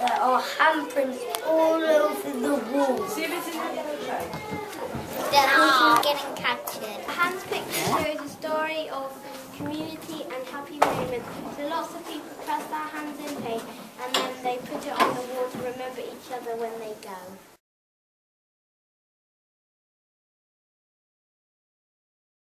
Uh, there are handprints all over the wall. See if it's in the are getting captured. Hans picture shows a story of community and happy moments. So lots of people press their hands in paint and then they put it on the wall to remember each other when they go.